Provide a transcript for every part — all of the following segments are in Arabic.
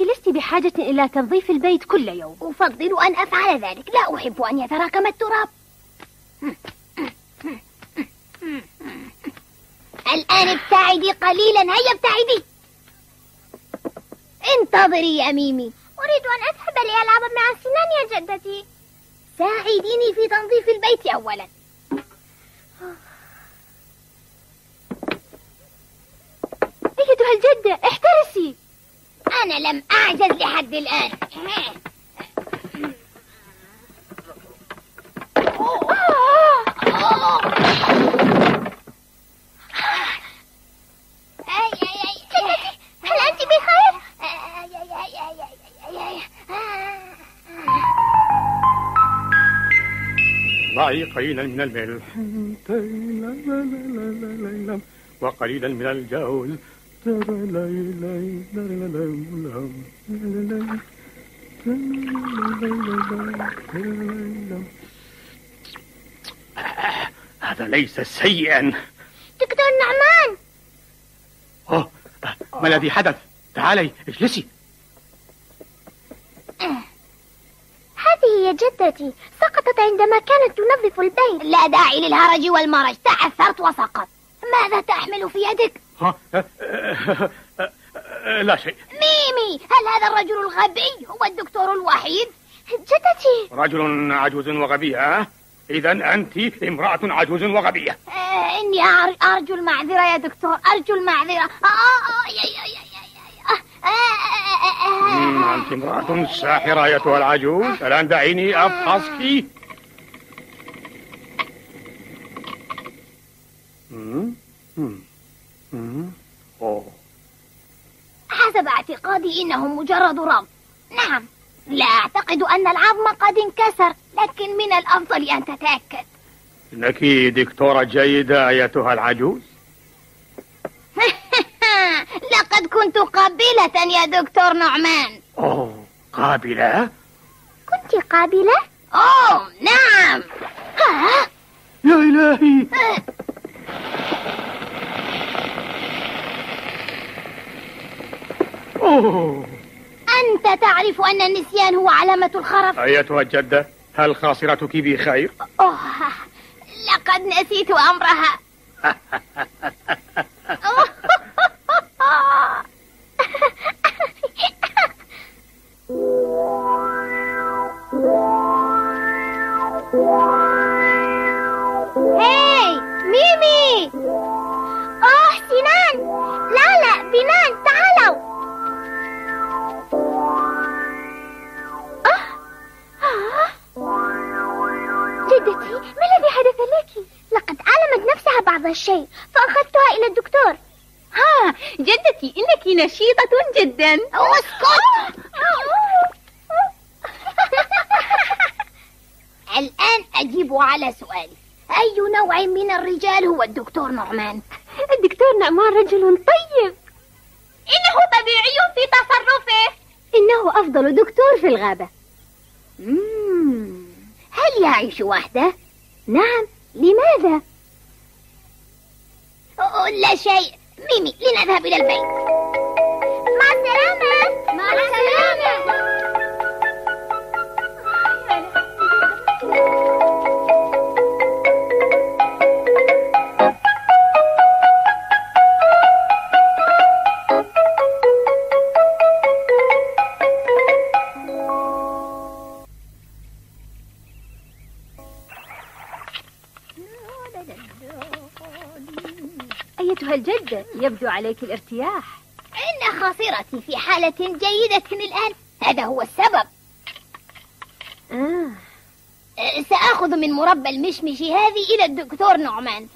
إنك لست بحاجة إلى تنظيف البيت كل يوم. أفضل أن أفعل ذلك. لا أحب أن يتراكم التراب. الآن ابتعدي قليلا. هيا ابتعدي. انتظري يا ميمي. أريد أن أذهب لألعب مع سنان يا جدتي. ساعديني في تنظيف البيت أولا. أيتها الجدة احترسي. أنا لم أعجز لحد الآن. هل أنت بخير؟ ضعي قليلا من الملح. وقليلا من الجوز هذا ليس سيئا. دكتور نعمان. أوه، ما الذي حدث؟ تعالي اجلسي. هذه هي جدتي سقطت عندما كانت تنظف البيت. لا داعي للهرج والمرج تعثرت وسقط. ماذا تحمل في يدك؟ لا شيء ميمي هل هذا الرجل الغبي هو الدكتور الوحيد؟ جدتي رجل عجوز وغبي ها؟ إذا أنت امرأة عجوز وغبية آه إني أر- أرجو المعذرة يا دكتور أرجو المعذرة آه آه آه، آه، آه، آه. أنت امرأة ساحرة أيتها العجوز الآن دعيني أفحصك مم، مم، مم. أوه. حسب اعتقادي إنه مجرد ربط نعم لا أعتقد أن العظم قد انكسر لكن من الأفضل أن تتأكد. إنك دكتورة جيدة أيتها العجوز. لقد كنت قابلة يا دكتور نعمان. أوه قابلة؟ كنت قابلة؟ أوه نعم. ها؟ يا إلهي! أوه أنت تعرف أن النسيان هو علامة الخرف أيتها الجدة هل خاصرتك بخير؟ أوه لقد نسيت أمرها هاي لك؟ لقد ألمت نفسها بعض الشيء فأخذتها إلى الدكتور ها جدتي إنك نشيطة جدا أسكت الآن أجيب على سؤالي أي نوع من الرجال هو الدكتور نعمان؟ الدكتور نعمان رجل طيب إنه طبيعي في تصرفه إنه أفضل دكتور في الغابة مم. هل يعيش وحده؟ نعم لماذا؟ لا شيء. ميمي لنذهب إلى البيت. مع السلامة. مع السلامة. الجدة يبدو عليك الارتياح. إن خاصرتي في حالة جيدة الآن. هذا هو السبب. آه. سآخذ من مربى المشمش هذه إلى الدكتور نعمان.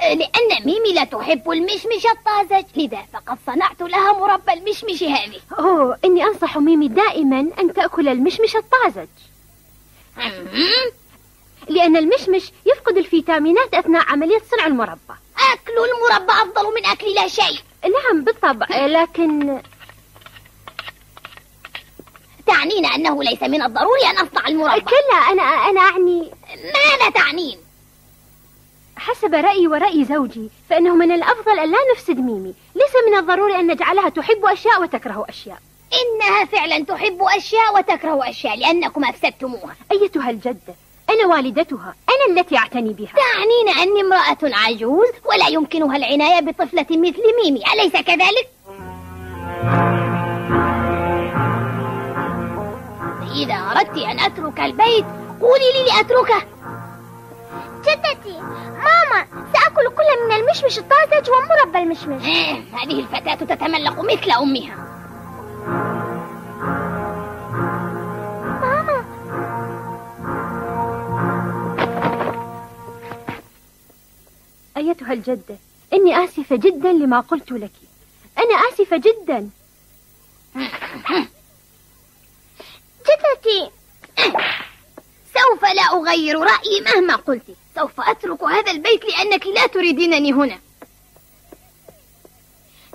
لأن ميمي لا تحب المشمش الطازج. لذا فقد صنعت لها مربى المشمش هذه. أوه إني أنصح ميمي دائما أن تأكل المشمش الطازج. لأن المشمش يفقد الفيتامينات أثناء عملية صنع المربى. أكل المربى أفضل من أكل لا شيء. نعم بالطبع. لكن تعنين أنه ليس من الضروري أن أصنع المربى. كلا أنا أنا أعني. ماذا تعنين؟ حسب رأيي ورأي زوجي فإنه من الأفضل أن لا نفسد ميمي. ليس من الضروري أن نجعلها تحب أشياء وتكره أشياء. إنها فعلا تحب أشياء وتكره أشياء لأنكم أفسدتموها. أيتها الجدة أنا والدتها أنا التي أعتني بها. تعنين أني امرأة عجوز ولا يمكنها العناية بطفلة مثل ميمي أليس كذلك؟ إذا أردت أن أترك البيت قولي لي لأتركه. جدتي ماما سأكل كل من المشمش الطازج ومربى المشمش. هذه الفتاة تتملق مثل أمها. أيتها الجدة. إني آسفة جدا لما قلت لك. أنا آسفة جدا. جدتي سوف لا أغير رأيي مهما قلت. سوف أترك هذا البيت لأنك لا تريدينني هنا.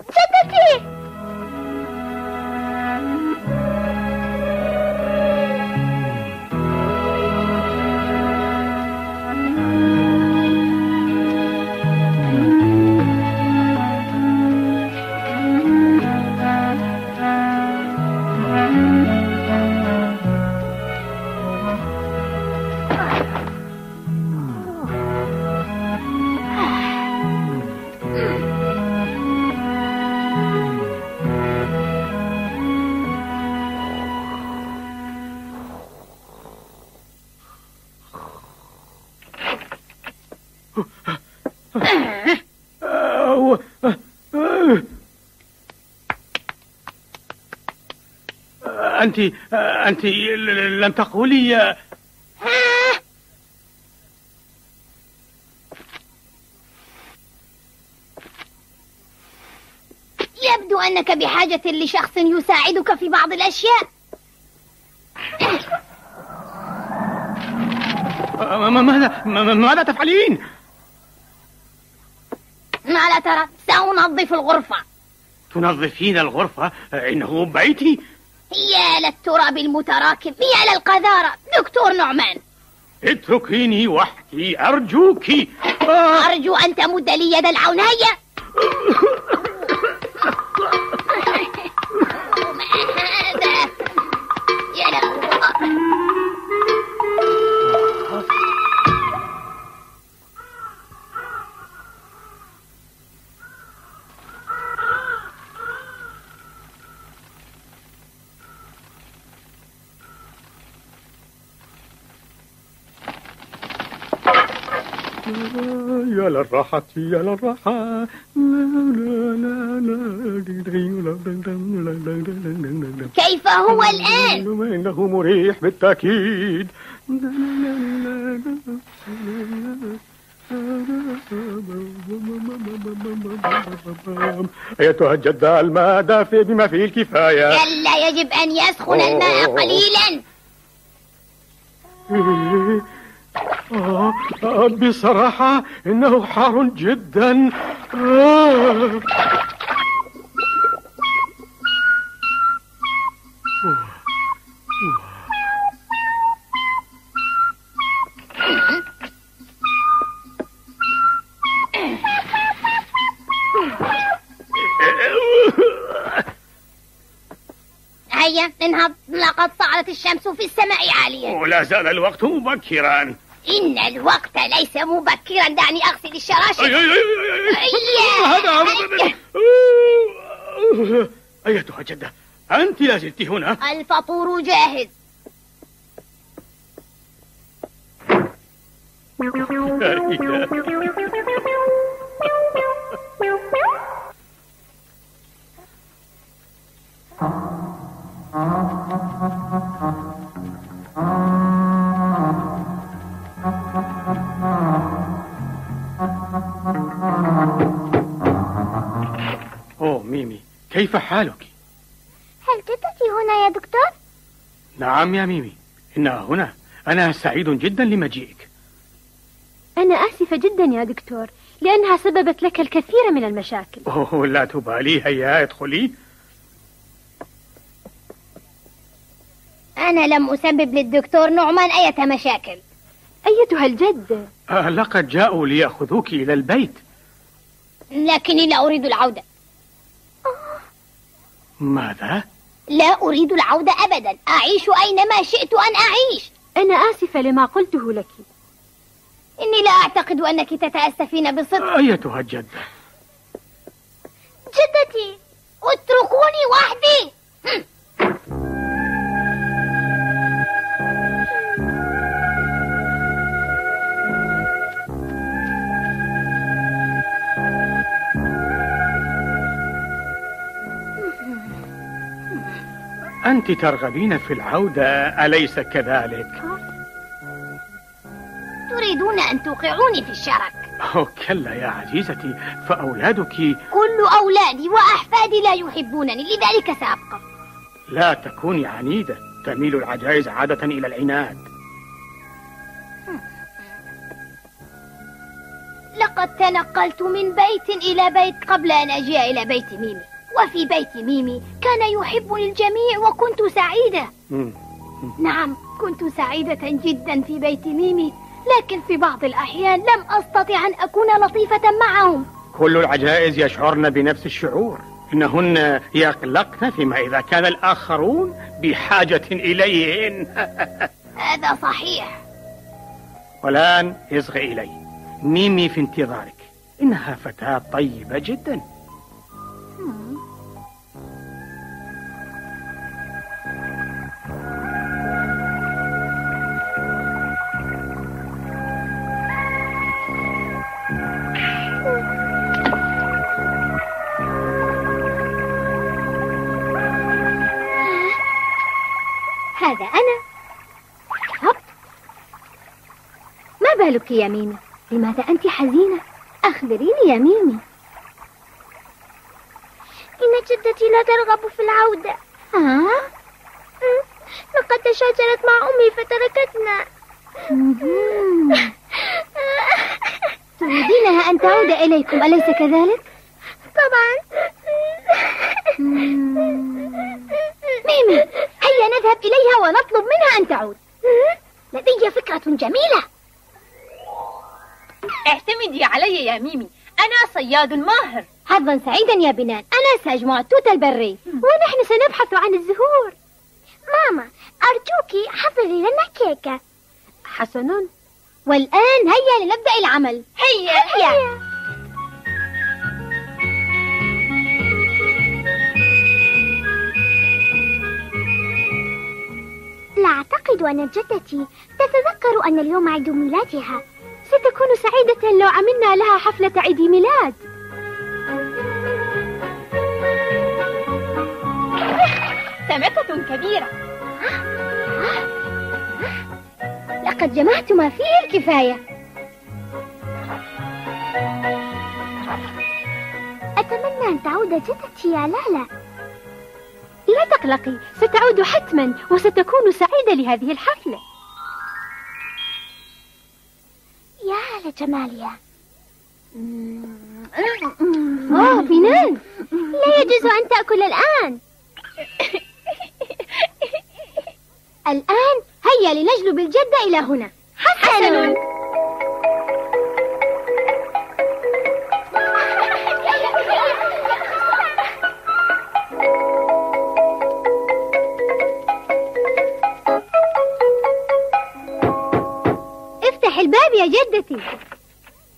جدتي! أنت أنت لم تقولي. يبدو أنك بحاجة لشخص يساعدك في بعض الأشياء. ما- ماذا ما- ماذا تفعلين؟ ما لا ترى سأنظف الغرفة. تنظفين الغرفة؟ إنه بيتي. يا للتراب المتراكم يا للقذارة دكتور نعمان. اتركيني وحدي أرجوك. آه، أرجو أن تمد لي يد العناية للراحة يا للراحة كيف هو الآن؟ إنه مريح بالتأكيد أيتها الجدة الماء دافئ بما فيه الكفاية كلا يجب أن يسخن الماء قليلا آه، آه، بصراحة إنه حار جدا آه. هيا انهض لقد صعدت الشمس في السماء عاليا ولا زال الوقت مبكرا إن الوقت ليس مبكرا دعني أغسل الشراشف هذا أيتها الجدة أنت لا زلت هنا الفطور جاهز كيف حالك؟ هل جدتي هنا يا دكتور؟ نعم يا ميمي إنها هنا. أنا سعيد جدا لمجيئك. أنا آسفة جدا يا دكتور لأنها سببت لك الكثير من المشاكل. أوه لا تبالي هيا ادخلي. أنا لم أسبب للدكتور نعمان أية مشاكل. أيتها الجدة آه لقد جاءوا ليأخذوك إلى البيت. لكني لا أريد العودة. ماذا؟ لا أريد العودة أبدا. أعيش أينما شئت أن أعيش. أنا آسفة لما قلته لك. إني لا أعتقد أنك تتأسفين بصدق. أيتها الجدة؟ جدتي اتركوني وحدي. أنت ترغبين في العودة أليس كذلك؟ تريدون أن توقعوني في الشرك. أوه كلا يا عزيزتي فأولادك؟ كل أولادي وأحفادي لا يحبونني لذلك سأبقى. لا تكوني عنيدة تميل العجائز عادة إلى العناد. لقد تنقلت من بيت إلى بيت قبل أن أجيء إلى بيت ميمي. وفي بيت ميمي كان يحبني الجميع وكنت سعيدة. نعم كنت سعيدة جدا في بيت ميمي لكن في بعض الأحيان لم أستطع أن أكون لطيفة معهم. كل العجائز يشعرن بنفس الشعور. إنهن يقلقن فيما إذا كان الآخرون بحاجة إليهن. هذا صحيح. والآن اصغي إلي. ميمي في انتظارك. إنها فتاة طيبة جدا. بالك يا ميمي. لماذا أنت حزينة؟ أخبريني يا ميمي. إن جدتي لا ترغب في العودة. ها؟ مم. لقد تشاجرت مع أمي فتركتنا. تريدينها أن تعود إليكم أليس كذلك؟ طبعا. ميمي هيا نذهب إليها ونطلب منها أن تعود. لدي فكرة جميلة. اعتمدي علي يا ميمي. أنا صياد ماهر. حظا سعيدا يا بنان. أنا سأجمع التوت البري. ونحن سنبحث عن الزهور. ماما أرجوكي حضري لنا كيكة حسن والآن هيا لنبدأ العمل. هيا. هيا. لا أعتقد أن جدتي تتذكر أن اليوم عيد ميلادها. ستكون سعيدة لو عملنا لها حفلة عيد ميلاد؟ سمكة كبيرة. لقد جمعت ما فيه الكفاية. أتمنى أن تعود جدتي يا لالا. لا تقلقي ستعود حتما وستكون سعيدة لهذه الحفلة. يا لجمالها آه بنان لا يجوز أن تأكل الآن. الآن هيا لنجلب الجدة إلى هنا. حسن افتح الباب يا جدتي.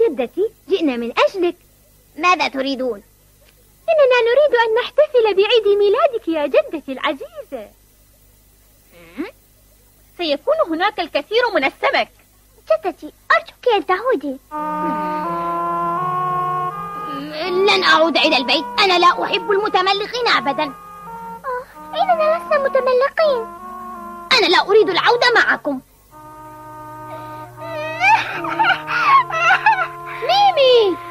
جدتي جئنا من أجلك. ماذا تريدون؟ إننا نريد أن نحتفل بعيد ميلادك يا جدتي العزيزة سيكون هناك الكثير من السمك. جدتي أرجوك أن تعودي. لن أعود إلى البيت. أنا لا أحب المتملقين أبدا. آه، إننا لسنا متملقين. أنا لا أريد العودة معكم.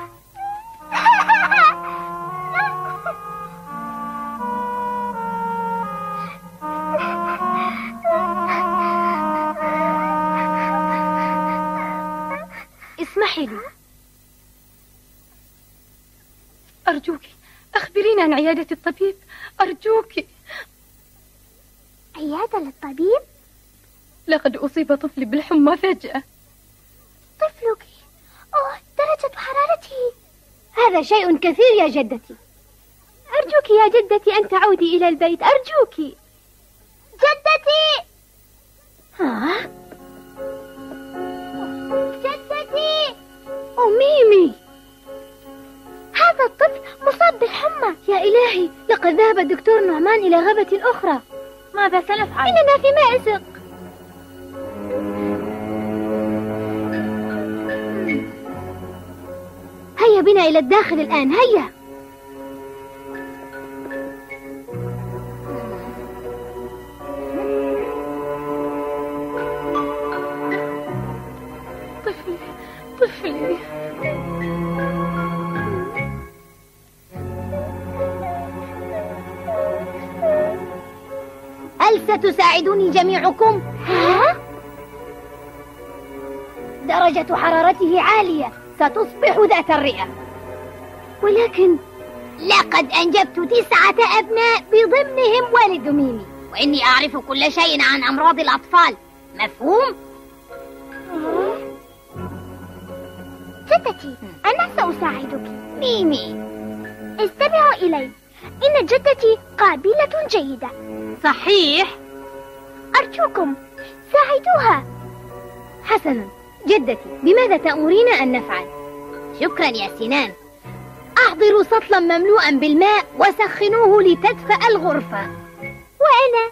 اسمحي لي. أرجوك أخبرينا عن عيادة الطبيب. أرجوك. عيادة للطبيب؟ لقد أصيب طفلي بالحمى فجأة. هذا شيء كثير يا جدتي. أرجوك يا جدتي أن تعودي إلى البيت أرجوك. جدتي! ها؟ جدتي! أو ميمي هذا الطفل مصاب بالحمى يا إلهي لقد ذهب الدكتور نعمان إلى غابة أخرى. ماذا سنفعل؟ إننا في مأزق. هيا بنا إلى الداخل الآن هيا طفلي طفلي هل ستساعدني جميعكم؟ ها؟ درجة حرارته عالية ستصبح ذات الرئة. ولكن لقد أنجبت تسعة أبناء بضمنهم والد ميمي. وإني أعرف كل شيء عن أمراض الأطفال. مفهوم؟ جدتي أنا سأساعدك. ميمي. استمعوا إلي. إن جدتي قابلة جيدة. صحيح. أرجوكم ساعدوها. حسنا. جدتي بماذا تأمرين أن نفعل؟ شكرا يا سنان. أحضروا سطلا مملوءا بالماء وسخنوه لتدفأ الغرفة. وأنا؟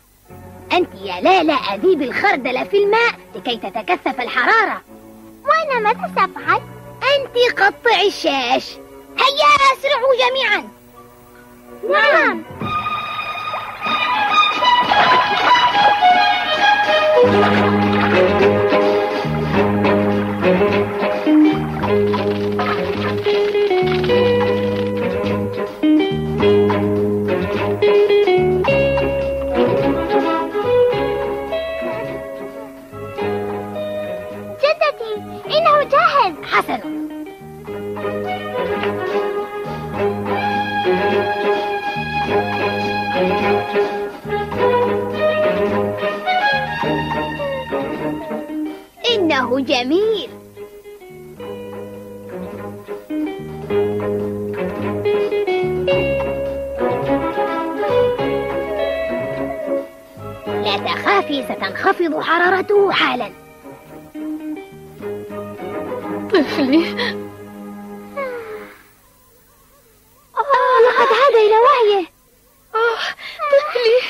أنت يا لالا أذيب الخردل في الماء لكي تتكثف الحرارة. وأنا ماذا سأفعل؟ أنت قطعي الشاش. هيا أسرعوا جميعا. نعم. جدتي جاهز حسنا إنه جميل. لا تخافي ستنخفض حرارته حالا. طفلي آه لقد عاد إلى وعيه آه طفلي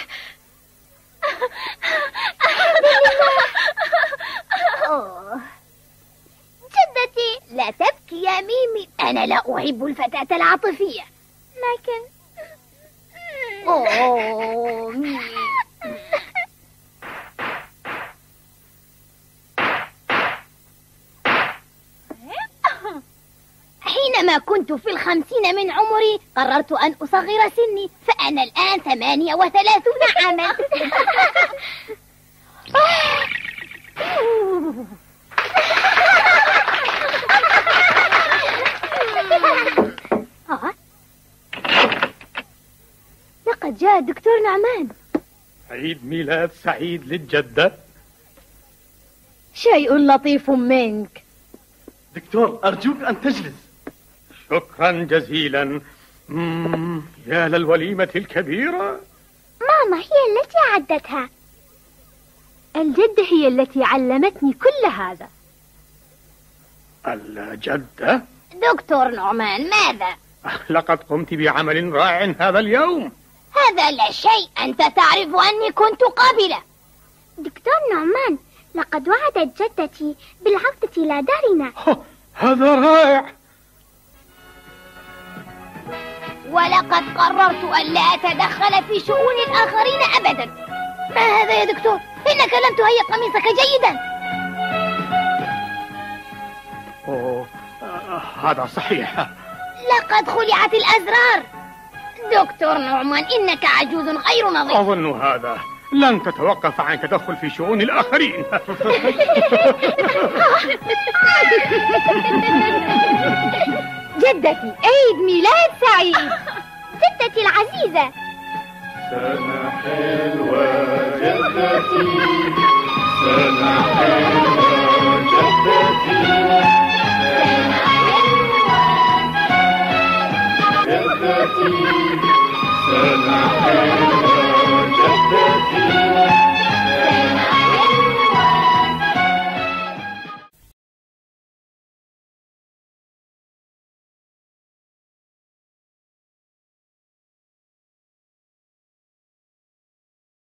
أوه. جدتي لا تبكي يا ميمي. أنا لا أحب الفتاة العاطفية. لكن أوه ميمي. كنت في الخمسين من عمري قررت أن أصغر سني فأنا الآن ثمانية وثلاثون عاما آه. لقد جاء الدكتور نعمان. عيد ميلاد سعيد للجدة. شيء لطيف منك. دكتور أرجوك أن تجلس. شكرا جزيلا. مم، يا للوليمة الكبيرة. ماما هي التي عدتها. الجدة هي التي علمتني كل هذا. الجدة دكتور نعمان ماذا؟ لقد قمت بعمل رائع هذا اليوم. هذا لا شيء. أنت تعرف أني كنت قابلة. دكتور نعمان لقد وعدت جدتي بالعودة إلى دارنا. هذا رائع. ولقد قررت أن لا أتدخل في شؤون الآخرين أبدا. ما هذا يا دكتور؟ إنك لم تهيئ قميصك جيدا. أوه، هذا صحيح. لقد خلعت الأزرار. دكتور نعمان إنك عجوز غير نظيف. أظن هذا. لن تتوقف عن التدخل في شؤون الآخرين. جدتي عيد ميلاد سعيد. جدتي العزيزة. سنة حلوة جدتي. سنة حلوة جدتي. سنة حلوة جدتي. سنة حلوة